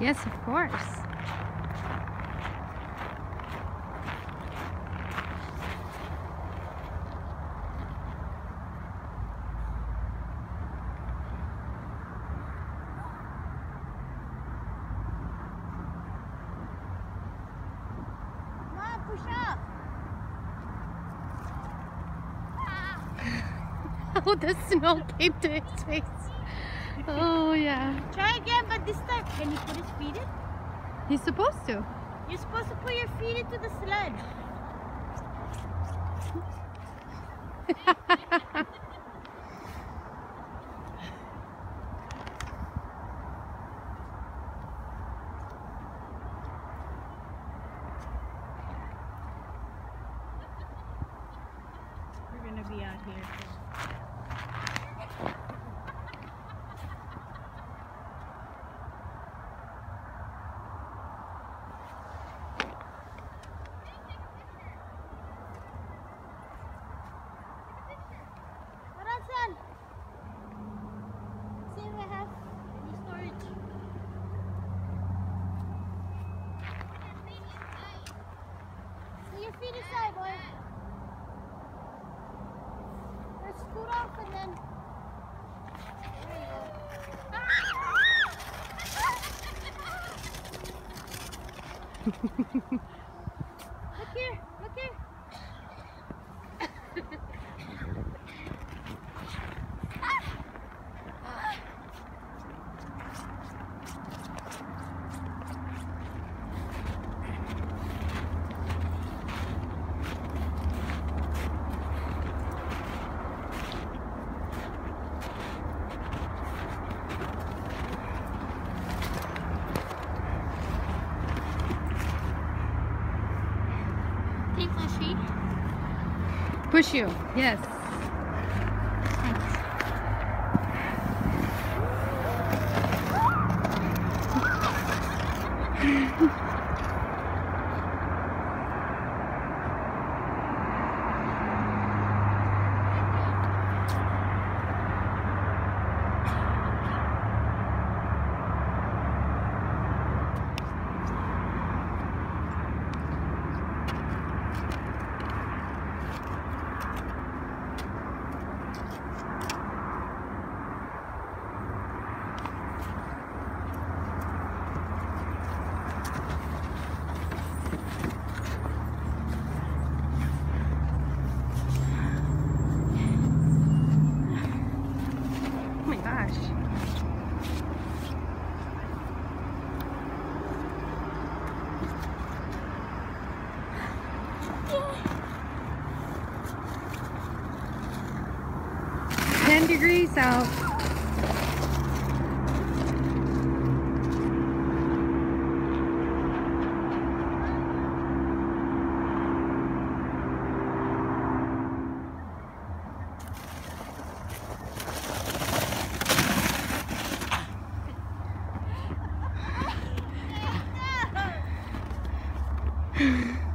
Yes, of course. Mom, push up. Oh, the snow came to his face. Oh, yeah. Try again, but this time, can you put his feet in? He's supposed to. You're supposed to put your feet into the sled. We're gonna be out here. Feet aside, boy. Let's scoot off and then. There you go. Push you. Yes. Oh 10 degrees out.